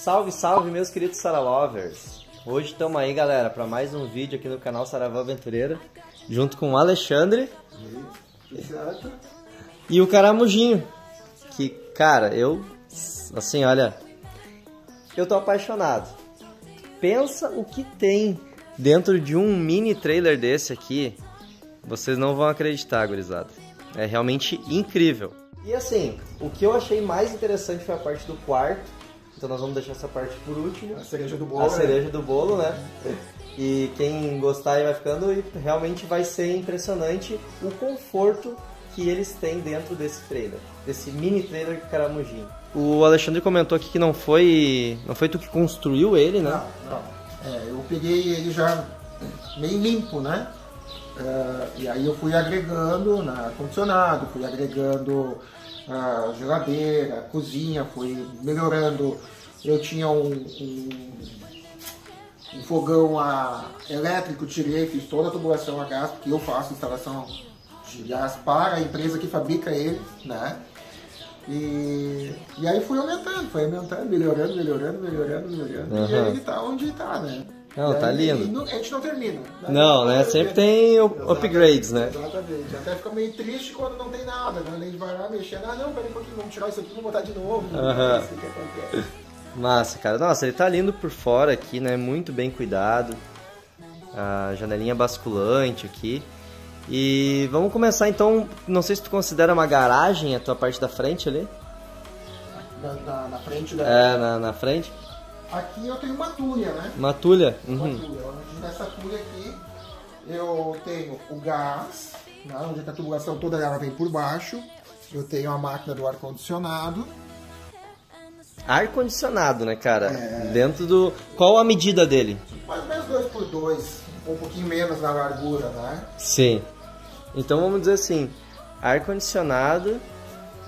Salve, salve, meus queridos Saralovers! Hoje estamos aí, galera, para mais um vídeo aqui no canal Saravã Aventureira, junto com o Alexandre e o Caramujinho. Que, cara, eu, assim, olha, eu tô apaixonado. Pensa o que tem dentro de um mini trailer desse aqui. Vocês não vão acreditar, gurizada. É realmente incrível. E assim, o que eu achei mais interessante foi a parte do quarto. Então nós vamos deixar essa parte por último. A cereja do bolo. A né? cereja do bolo, né? E quem gostar aí vai ficando e realmente vai ser impressionante o conforto que eles têm dentro desse trailer, desse mini trailer de Caramujinho. O Alexandre comentou aqui que não foi, não foi tu que construiu ele, né? Não, não. É, eu peguei ele já meio limpo, né? É, e aí eu fui agregando na ar-condicionado, fui agregando a geladeira, a cozinha, fui melhorando. Eu tinha um, um, um fogão a, elétrico, tirei, fiz toda a tubulação a gás, porque eu faço instalação de gás para a empresa que fabrica ele, né? E, e aí fui aumentando, foi aumentando, melhorando, melhorando, melhorando, melhorando. E Aham. aí ele tá onde tá, né? Não, E tá lindo. e não- a gente não termina. né? Não, né? Sempre tem upgrades, né? Exatamente. Até fica meio triste quando não tem nada, né? A gente vai lá mexendo, ah não, peraí um pouquinho, vamos tirar isso aqui, vamos botar de novo. Isso que acontece. Massa, cara. Nossa, ele tá lindo por fora aqui, né? Muito bem cuidado. A janelinha basculante aqui. E vamos começar então. Não sei se tu considera uma garagem a tua parte da frente ali. Na, na- na frente da. É, na, na frente. Aqui eu tenho uma tulha, né? Uma tulha. Uma Uhum. tulha. Nessa tulha aqui eu tenho o gás, né? onde a tubulação toda ela vem por baixo. Eu tenho a máquina do ar-condicionado. Ar-condicionado, né, cara? É. Dentro do. Qual a medida dele? Mais ou menos 2 por 2 um pouquinho menos na largura, né? Sim. Então vamos dizer assim: ar-condicionado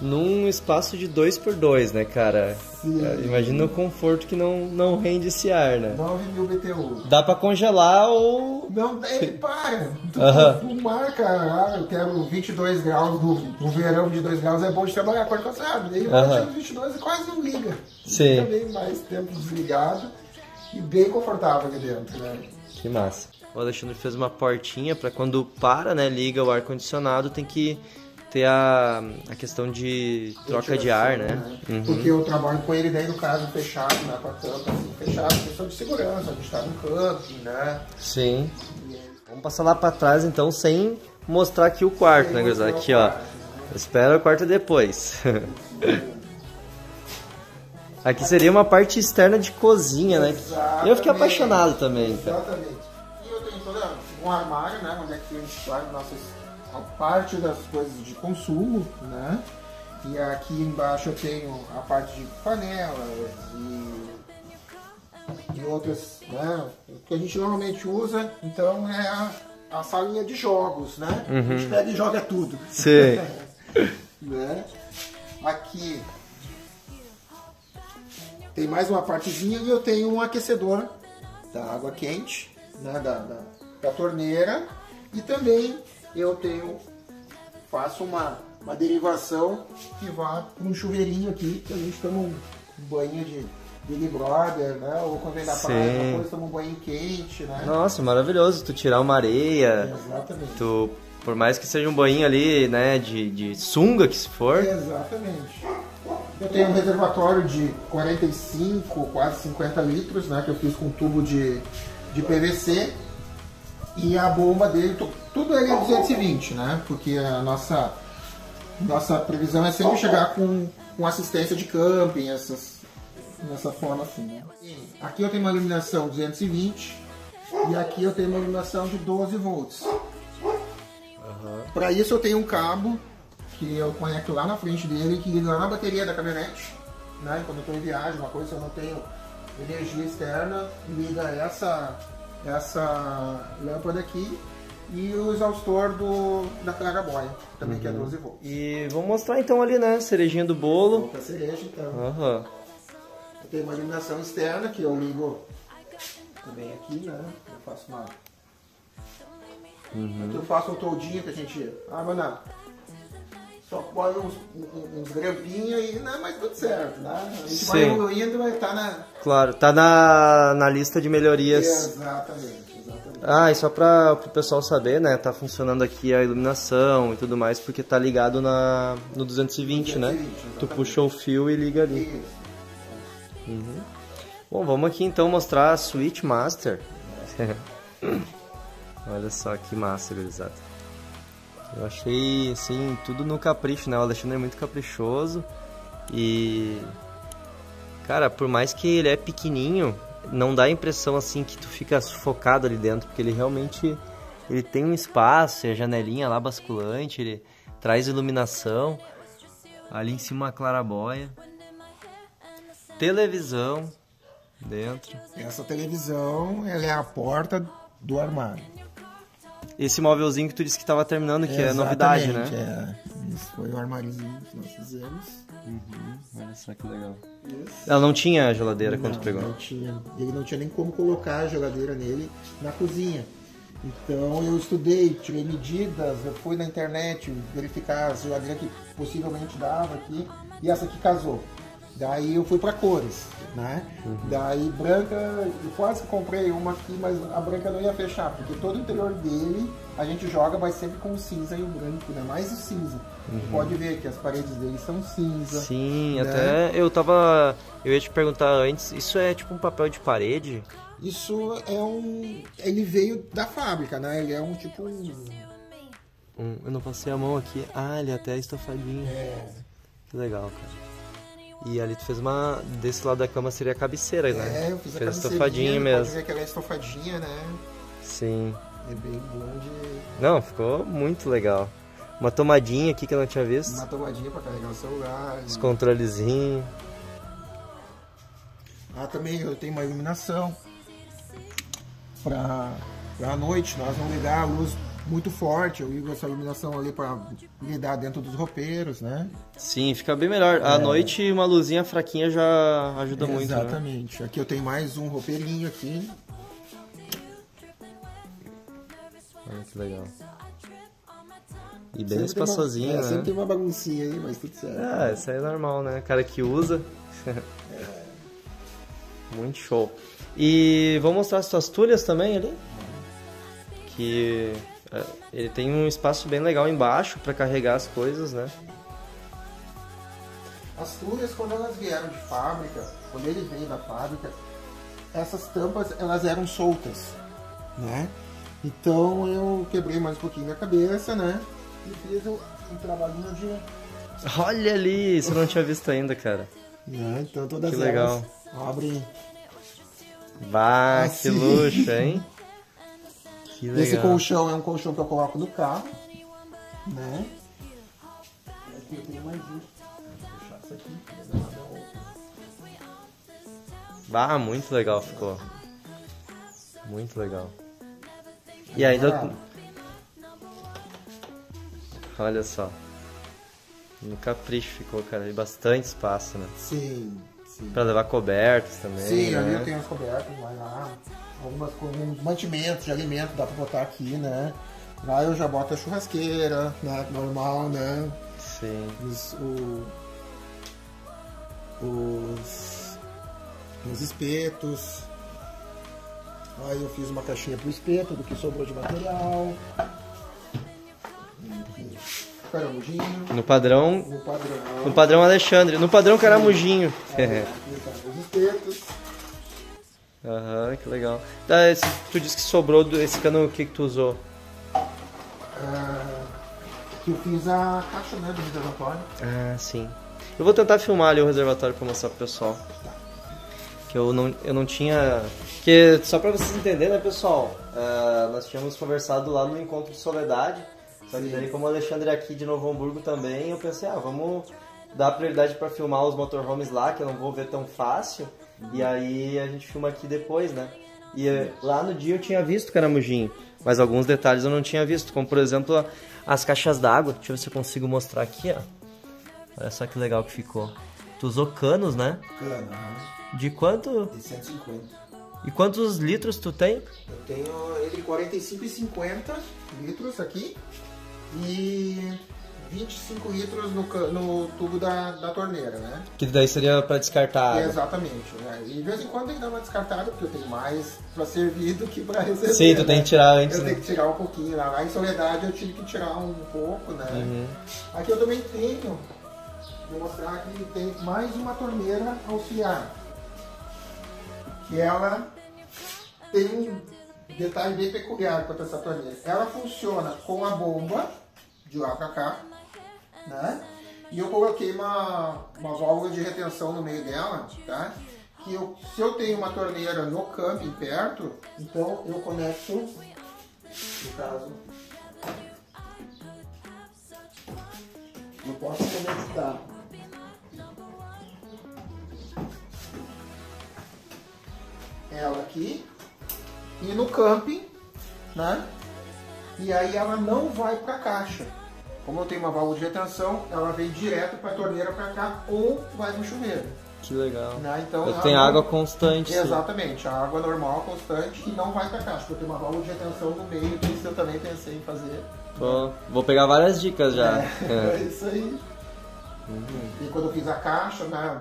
num espaço de 2 por 2 né, cara? Sim. É, Imagina o conforto que não, não rende esse ar, né? 9 mil BTU. Dá pra congelar ou. Não, ele para. Tu, Aham. tu marca, ah, eu quero 22 graus no, no verão, 22 graus é bom de trabalhar com ar-condicionado. Daí Aham. bate nos 22 e quase não liga. Sim. Fica bem mais tempo desligado e bem confortável aqui dentro, né? Que massa. O Alexandre fez uma portinha pra quando para, né, liga o ar-condicionado, tem que ter a, a questão de troca de ar, né? Uhum. Porque eu trabalho com ele daí no caso fechado, né? Com a tampa assim, fechado, questão de segurança, a gente tá no camping, né? Sim. Vamos passar lá pra trás então, sem mostrar aqui o quarto, né, gurizada? Aqui, ó. quarto, Espera o quarto depois. aqui seria uma parte externa de cozinha, né? Exatamente. Eu fiquei apaixonado também. Exatamente. E eu tenho toda um armário, né? Onde é que a gente guarda nossas, a parte das coisas de consumo, né? E aqui embaixo eu tenho a parte de panelas e, e outras, né? Que a gente normalmente usa, então é a, a salinha de jogos, né? A gente pega e joga tudo. Sim. né? Aqui tem mais uma partezinha e eu tenho um aquecedor da água quente, né, da, da, da torneira. E também eu tenho, faço uma, uma derivação que vá para um chuveirinho aqui, que a gente toma um banho de Big Brother, né? Ou quando vem da praia, depois toma um banho quente, né? Nossa, maravilhoso. Tu tirar uma areia, Exatamente. tu, por mais que seja um banho ali, né, de, de sunga que se for. Exatamente. Eu tenho um reservatório de 45, quase 50 litros, né? Que eu fiz com tubo de, de PVC. E a bomba dele, tudo ele é 220, né? Porque a nossa, nossa previsão é sempre chegar com, com assistência de camping, essas, dessa forma assim, né? Aqui eu tenho uma iluminação 220 e aqui eu tenho uma iluminação de 12 volts. Para isso eu tenho um cabo que eu conecto lá na frente dele que liga lá na bateria da caminhonete, né? Quando eu estou em viagem, uma coisa eu não tenho energia externa, liga essa essa lâmpada aqui e o exaustor do da claraboia, também que é 12 volts. E vamos mostrar então ali, né, cerejinha do bolo. Outra cereja então. Aham. Eu tenho uma iluminação externa que eu ligo também aqui, né? Eu faço uma. Aqui eu faço um toldinho que a gente. Ah, mano. só põe uns, uns, grampinhos e não, mas tudo certo, né? A gente Sim. vai evoluindo, vai estar na. Claro, tá na, na lista de melhorias. Exatamente. Ah, e só para o pessoal saber, né? Tá funcionando aqui a iluminação e tudo mais, porque tá ligado na, no 220, né? 220, Tu exatamente. puxa o fio e liga ali. Isso. Bom, vamos aqui então mostrar a Switch Master. Olha só que massa, gurizada. Eu achei, assim, tudo no capricho, né? O Alexandre é muito caprichoso e... Cara, por mais que ele é pequenininho, não dá a impressão, assim, que tu fica sufocado ali dentro, porque ele realmente... Ele tem um espaço, e a janelinha lá basculante, ele traz iluminação. Ali em cima uma clarabóia. Televisão dentro. Essa televisão, ela é a porta do armário. Esse móvelzinho que tu disse que tava terminando, que é novidade, né? É. Isso foi o armáriozinho que nós fizemos. Olha só que legal. Ela não tinha geladeira quando não, tu pegou. Não tinha. Ele não tinha nem como colocar a geladeira nele na cozinha. Então eu estudei, tirei medidas, eu fui na internet verificar as geladeiras que possivelmente dava aqui e essa aqui casou. Daí eu fui para cores, né? Uhum. Daí branca, eu quase comprei uma aqui, mas a branca não ia fechar, porque todo o interior dele a gente joga, mas sempre com o cinza e o branco, né? Mais o cinza. Tu Pode ver que as paredes dele são cinza. Uhum. Sim, né? até eu tava. Eu ia te perguntar antes, isso é tipo um papel de parede? Isso é um. Ele veio da fábrica, né? Ele é um tipo. Um- eu não passei a mão aqui. Ah, ele é até estofadinho. É, Que legal, cara. E ali tu fez uma. Desse lado da cama seria a cabeceira, né? é, eu fiz a Fez cabeceirinha, estofadinho Pode mesmo. ver que ela é estofadinha, né? Sim. É bem bom de. Não, ficou muito legal. Uma tomadinha aqui que eu não tinha visto. Uma tomadinha pra carregar o celular. Os controlezinhos. Ah, também eu tenho uma iluminação pra, pra noite, nós vamos ligar a luz muito forte, eu ligo essa iluminação ali pra lidar dentro dos roupeiros, né? Sim, fica bem melhor. À noite uma luzinha fraquinha já ajuda muito, né? Exatamente. Aqui eu tenho mais um roupeirinho aqui. Olha que legal. E bem Sempre uma- espaçosinho, é, né? Sempre tem uma baguncinha aí, mas tudo certo. Ah, isso aí é normal, né? Cara que usa. Muito show. E vou mostrar as tuas tulhas também ali. Que é, ele tem um espaço bem legal embaixo pra carregar as coisas, né? As tulhas, quando elas vieram de fábrica, quando ele veio da fábrica, essas tampas elas eram soltas, né? Então eu quebrei mais um pouquinho minha cabeça, né? E fiz um, um trabalhinho de. Olha ali, isso eu não tinha visto ainda, cara. Né? Então todas Que legal. abrem. Que Assim. luxo, hein? Que legal. Esse colchão é um colchão que eu coloco no carro, né? E aqui eu tenho mais um. Vou puxar isso aqui. Bah, muito legal ficou. Muito legal. E ainda. Ah. Olha só. No capricho ficou, cara. E bastante espaço, né? Sim, sim. Pra levar cobertos também. Sim, né? ali eu tenho as cobertas, vai lá. Algumas coisas, uns mantimentos de alimento dá pra botar aqui, né? Lá eu já boto a churrasqueira, né? Normal, né? Sim. Os, o- os, os espetos. Aí eu fiz uma caixinha pro espeto do que sobrou de material. Caramujinho. No padrão. No padrão. No padrão Alexandre. No padrão Caramujinho. Os espetos. Aham, que legal. Tá, esse- tu disse que sobrou do, esse cano, o que que tu usou? Ah, que eu fiz a caixa né, do reservatório. Ah, sim. Eu vou tentar filmar ali o reservatório pra mostrar pro pessoal. Que eu não, eu não tinha. Que só pra vocês entenderem, né, pessoal? ah, nós tínhamos conversado lá no encontro de Soledade. Só que daí, como o Alexandre é aqui de Novo Hamburgo também, eu pensei, ah, vamos dar prioridade pra filmar os motorhomes lá, que eu não vou ver tão fácil. E aí a gente filma aqui depois, né? E lá no dia eu tinha visto Caramujinho, mas alguns detalhes eu não tinha visto, como por exemplo as caixas d'água. Deixa eu ver se eu consigo mostrar aqui, ó. Olha só que legal que ficou. Tu usou canos, né? Cana, De quanto? de 150. E quantos litros tu tem? Eu tenho ele 45 e 50 litros aqui. E 25 litros no, no tubo da, da torneira, né? Que daí seria pra descartar. água. Exatamente. Né? E de vez em quando tem que dar uma descartada, porque eu tenho mais pra servir do que pra receber. Sim, tu tem né? que tirar antes, Eu né? tenho que tirar um pouquinho. Lá, lá em Soledade eu tive que tirar um pouco, né? Uhum. Aqui eu também tenho, vou mostrar que tem mais uma torneira auxiliar. Que ela tem um detalhe bem peculiar quanto a essa torneira. Ela funciona com a bomba, de lá pra cá, né? E eu coloquei uma, uma válvula de retenção no meio dela, tá? Que eu, se eu tenho uma torneira no camping perto, então eu conecto, no caso, eu posso conectar ela aqui e no camping, né? E aí ela não vai para a caixa. Como eu tenho uma válvula de retenção, ela vem direto para a torneira para cá ou vai no chuveiro. Que legal. Né? Então, Eu tenho água constante. sim. Exatamente, a água normal, constante, e não vai para caixa, porque eu tenho uma válvula de retenção no meio, que isso eu também pensei em fazer. Tô- Vou pegar várias dicas já. É, É. é isso aí. E quando eu fiz a caixa, né?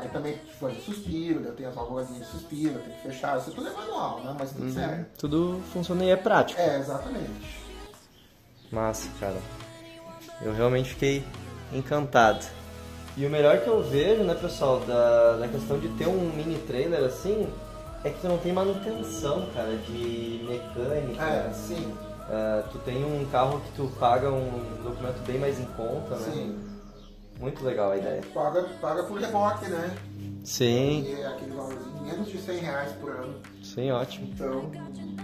Aí também foi de suspiro, eu tenho as válvulas de suspiro, tenho que fechar, isso tudo é manual, né? Mas tudo serve. Tudo funciona e é prático. É, exatamente. Massa, cara. Eu realmente fiquei encantado. E o melhor que eu vejo, né, pessoal, da, da questão de ter um mini trailer assim, é que tu não tem manutenção, cara, de mecânica. É, sim, Ah, tu tem um carro que tu paga um documento bem mais em conta, né? sim. Muito legal a ideia. Paga, paga por reboque, né? Sim, E é aquele valorzinho, menos de 100 reais por ano. sim, ótimo. Então,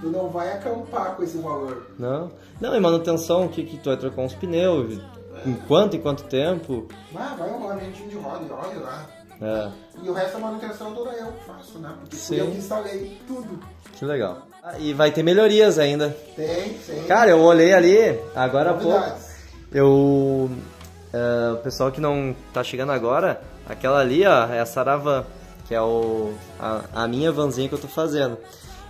tu não vai acampar com esse valor. Não, não, e manutenção, que, que tu vai trocar uns pneus, em quanto e quanto tempo. Ah, vai um rolamentinho de roda e óleo lá. É, E o resto da manutenção toda eu que faço, né? Porque Sim. eu que instalei tudo. que legal. Ah, e vai ter melhorias ainda. Tem, tem. Cara, eu olhei ali, agora há pouco, eu... é, o pessoal que não tá chegando agora, aquela ali, ó, é a Saravan, que é o, a, a minha vanzinha que eu tô fazendo.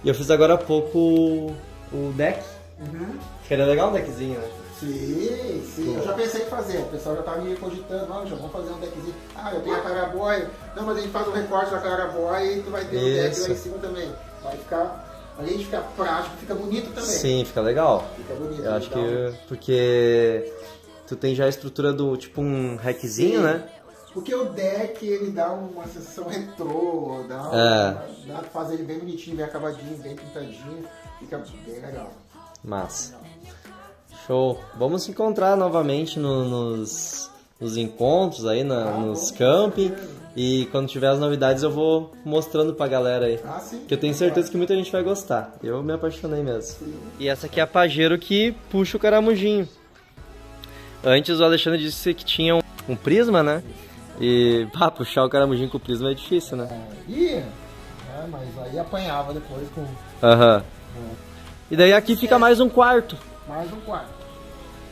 E eu fiz agora há pouco o, o deck, Uhum. que era legal um deckzinho, né? Sim, sim. Eu já pensei em fazer. O pessoal já tá me cogitando, não, já vamos fazer um deckzinho. Ah, eu tenho a claraboia. Não, mas a gente faz um recorte da claraboia e tu vai ter um deck lá em cima também. Vai ficar, além de ficar prático, fica bonito também. Sim, fica legal. Fica bonito. Eu acho que porque tu tem já a estrutura do tipo um rackzinho, Sim. né? Porque o deck ele dá uma sensação retrô, dá, É. dá faz ele bem bonitinho, bem acabadinho, bem pintadinho, fica bem legal. Massa. Show. Vamos se encontrar novamente no- nos, nos encontros aí, na- Ah, nos camping. E quando tiver as novidades eu vou mostrando pra galera aí. Ah, sim. Que eu tenho certeza que muita gente vai gostar. Eu me apaixonei mesmo. E essa aqui é a Pajero que puxa o caramujinho. Antes o Alexandre disse que tinha um, um prisma, né? E pá, puxar o caramujinho com o prisma é difícil, né? Ia, né, mas aí apanhava depois com Aham. E daí aqui fica mais um quarto. mais um quarto.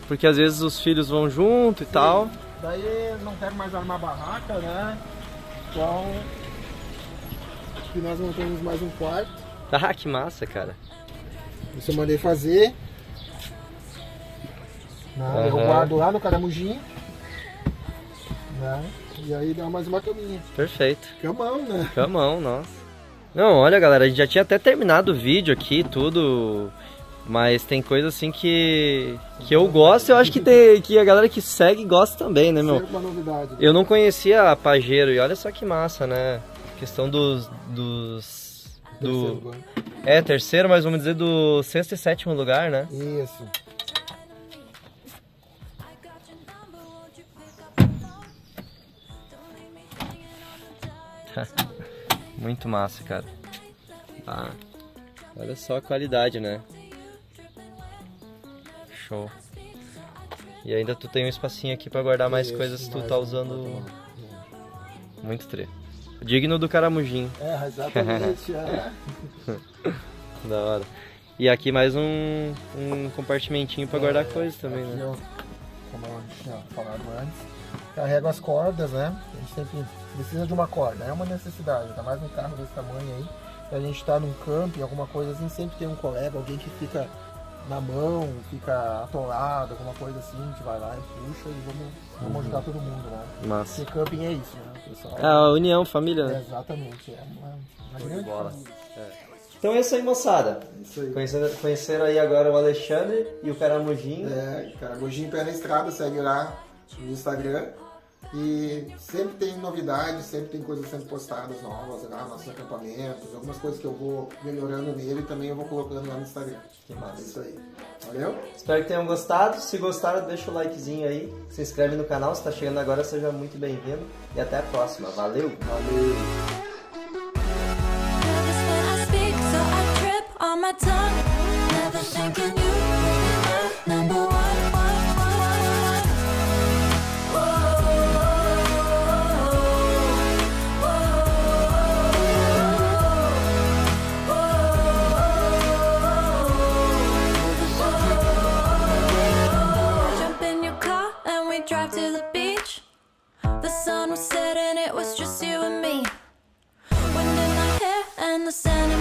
Porque às vezes os filhos vão junto e tal. Daí não quero mais armar barraca, né? Então, acho que nós montamos mais um quarto. Ah, que massa, cara. Isso eu mandei fazer. Né? Eu guardo lá no caramujinho. Né? E aí dá mais uma caminha. Perfeito. Camão, né? Camão, nossa. Não, olha galera, a gente já tinha até terminado o vídeo aqui, tudo. Mas tem coisa assim que, que eu gosto e eu acho que, tem, que a galera que segue gosta também, né, meu? Sempre uma novidade. Eu não conhecia a Pajero e olha só que massa, né? Questão dos. dos Terceiro do, banco. é, terceiro, mas vamos dizer do sexto e sétimo lugar, né? Isso. Muito massa, cara. Ah, olha só a qualidade, né? Show. E ainda tu tem um espacinho aqui pra guardar mais Isso, coisas se tu mais tá usando muito tre. Digno do caramujinho, É, exatamente. é. da hora. E aqui mais um, um compartimentinho pra guardar coisas também, né? eu, como eu tinha falado antes, carrego as cordas, né? A gente sempre precisa de uma corda, é uma necessidade, ainda mais num carro desse tamanho aí. Se a gente tá num camping, alguma coisa assim, sempre tem um colega, alguém que fica na mão, fica atolado, alguma coisa assim, a gente vai lá e puxa e vamos, vamos Uhum. ajudar todo mundo, né? Massa. Porque camping é isso, né? Pessoal, É a união, família, é, né? exatamente, é uma, uma grande bola. família. Então é isso aí, moçada. Isso aí. Conheceram, conheceram aí agora o Alexandre e o Caramujinho. É, cara, Gojinho Pé na Estrada, segue lá no Instagram. E sempre tem novidades, sempre tem coisas sendo postadas novas lá, nossos acampamentos, algumas coisas que eu vou melhorando nele e também eu vou colocando lá no Instagram. Que massa. É isso aí. Valeu? Espero que tenham gostado. Se gostaram, deixa o likezinho aí. Se inscreve no canal. Se tá chegando agora, seja muito bem-vindo. E até a próxima. Valeu! Valeu! Nervous drive to the beach. The sun was setting, it was just you and me. Wind in my hair and the sand